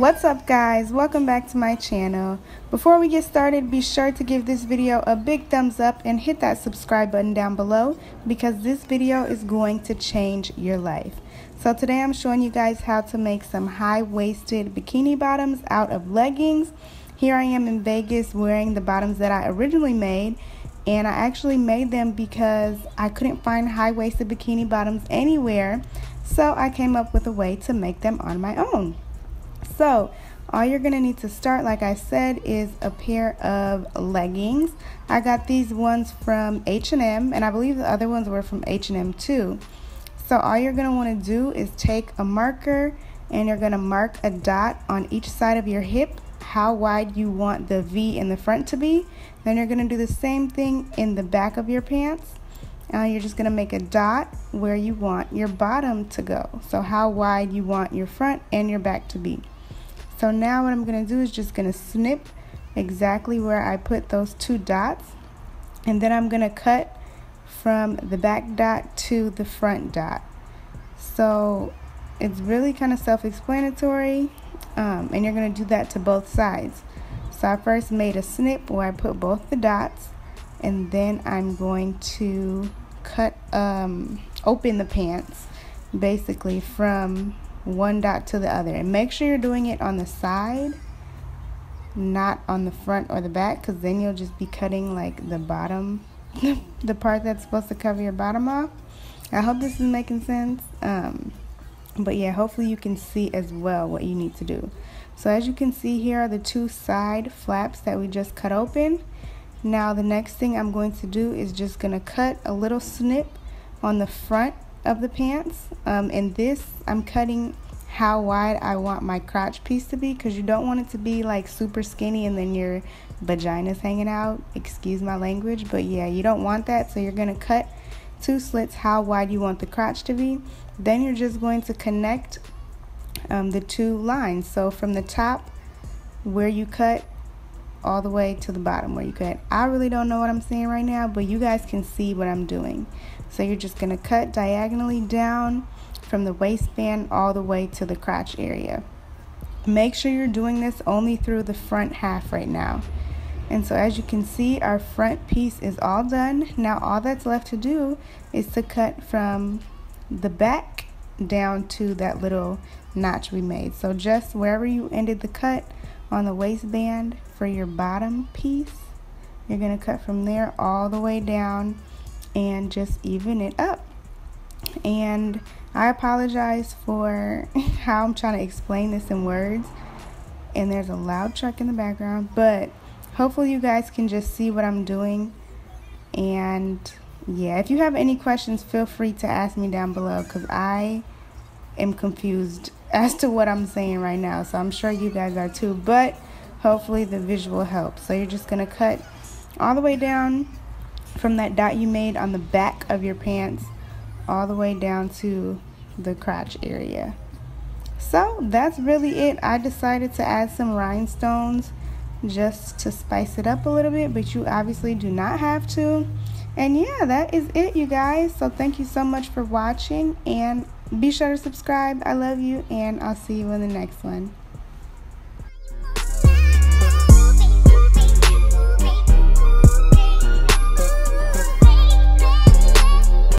What's up guys, welcome back to my channel. Before we get started, be sure to give this video a big thumbs up and hit that subscribe button down below because this video is going to change your life. So today I'm showing you guys how to make some high-waisted bikini bottoms out of leggings. Here I am in Vegas wearing the bottoms that I originally made and I actually made them because I couldn't find high-waisted bikini bottoms anywhere so I came up with a way to make them on my own. So all you're going to need to start, like I said, is a pair of leggings. I got these ones from H&M, and I believe the other ones were from H&M too. So all you're going to want to do is take a marker and you're going to mark a dot on each side of your hip, how wide you want the V in the front to be. Then you're going to do the same thing in the back of your pants. Uh, you're just going to make a dot where you want your bottom to go. So how wide you want your front and your back to be. So now what I'm going to do is just going to snip exactly where I put those two dots. And then I'm going to cut from the back dot to the front dot. So it's really kind of self-explanatory. Um, and you're going to do that to both sides. So I first made a snip where I put both the dots. And then I'm going to cut, um, open the pants basically from one dot to the other. And make sure you're doing it on the side not on the front or the back because then you'll just be cutting like the bottom the part that's supposed to cover your bottom off. I hope this is making sense. Um, but yeah hopefully you can see as well what you need to do. So as you can see here are the two side flaps that we just cut open. Now the next thing I'm going to do is just gonna cut a little snip on the front of the pants. Um, and this I'm cutting how wide I want my crotch piece to be because you don't want it to be like super skinny and then your vagina's hanging out. Excuse my language but yeah you don't want that. So you're gonna cut two slits how wide you want the crotch to be. Then you're just going to connect um, the two lines. So from the top where you cut all the way to the bottom where you cut. I really don't know what I'm saying right now, but you guys can see what I'm doing. So you're just going to cut diagonally down from the waistband all the way to the crotch area. Make sure you're doing this only through the front half right now. And so as you can see, our front piece is all done. Now all that's left to do is to cut from the back down to that little notch we made. So just wherever you ended the cut, on the waistband for your bottom piece. You're going to cut from there all the way down and just even it up. And I apologize for how I'm trying to explain this in words. And there's a loud truck in the background, but hopefully you guys can just see what I'm doing. And yeah, if you have any questions, feel free to ask me down below because I am confused as to what I'm saying right now. So I'm sure you guys are too, but hopefully the visual helps. So you're just going to cut all the way down from that dot you made on the back of your pants all the way down to the crotch area. So that's really it. I decided to add some rhinestones just to spice it up a little bit, but you obviously do not have to. And yeah, that is it, you guys. So thank you so much for watching and be sure to subscribe. I love you, and I'll see you in the next one.